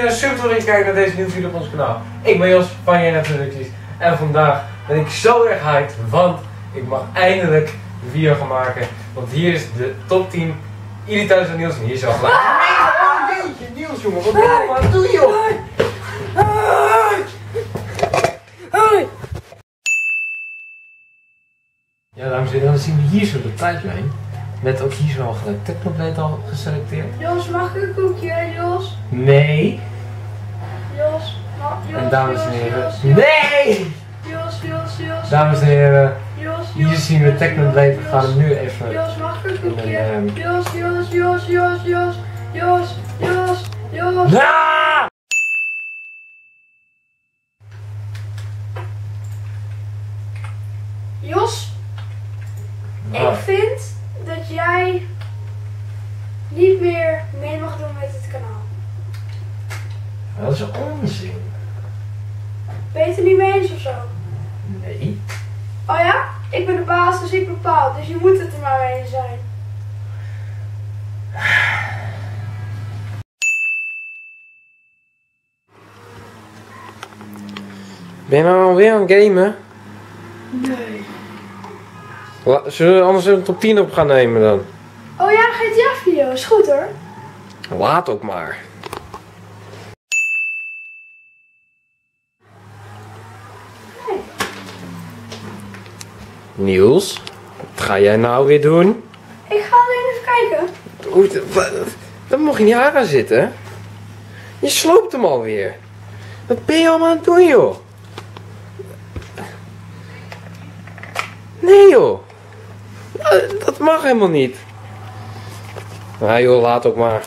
je kijkt naar deze nieuwe video op ons kanaal. Ik ben Jos van Jena Producties en vandaag ben ik zo erg hyped, want ik mag eindelijk een video gaan maken. Want hier is de top 10 irritants van Niels en hier is al gelijk. Oh jeetje, Niels jongen, wat je aan het doen joh? Ja dames en heren, dan zien we hier zo de tijdlijn. Met ook hier zo al gelijk technoblade al geselecteerd. Jos, mag ik een koekje, Jos? Nee! dames en heren. Nee! Dames en heren, hier zien we Techno blijven We gaan nu even in ehm, Jos, Jos, Jos, Jos, Jos, Jos, Jos, Jos. Ja! Jos, ik vind dat jij niet meer mee mag doen met het kanaal. Dat is onzin. Ben je het er niet mee eens of zo? Nee. Oh ja? Ik ben de baas, dus ik bepaal. Dus je moet het er maar mee eens zijn. Ben je nou alweer aan het gamen? Nee. La- Zullen we anders een top 10 op gaan nemen dan? Oh ja, GTA-video. Is goed hoor. Laat ook maar. Niels, wat ga jij nou weer doen? Ik ga alleen even kijken. Oeh, Dan mocht je niet aan gaan zitten. Je sloopt hem alweer. Wat ben je allemaal aan het doen, joh? Nee, joh. Ja, Dat mag helemaal niet. Nou, joh, laat ook maar.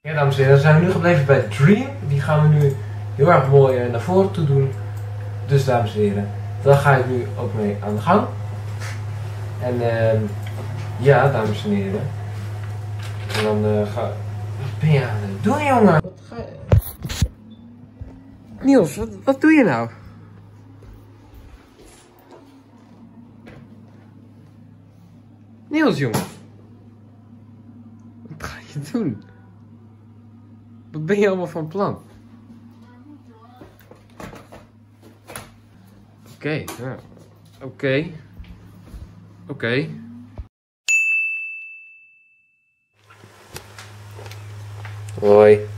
Ja, dames en heren, dan zijn we nu gebleven bij Dream. Die gaan we nu heel erg mooi eh, naar voren toe doen. Dus, dames en heren, daar ga ik nu ook mee aan de gang. En ehm ja, dames en heren. En dan eh, ga. Wat ben je aan het doen, jongen? Wat ga. Niels, wat, wat doe je nou? Niels, jongen. Wat ga je doen? Wat ben je allemaal van plan? Oké, ja. Oké. Oké. Hoi.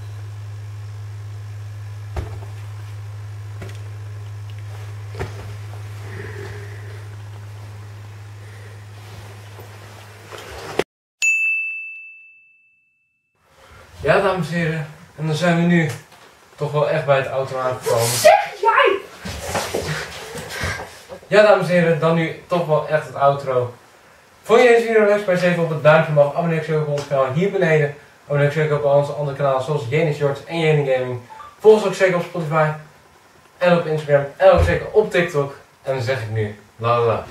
Ja, dames en heren. En dan zijn we nu toch wel echt bij het auto aangekomen. Ja, dames en heren, dan nu toch wel echt het outro. Vond je deze video leuk? Spuit even op het duimpje omhoog. Abonneer je zeker op ons kanaal hier beneden. Abonneer je zeker op onze andere kanalen zoals Jene Shorts en Jene Gaming. Volg ons ook zeker op Spotify. En op Instagram. En ook zeker op TikTok. En dan zeg ik nu, la la la.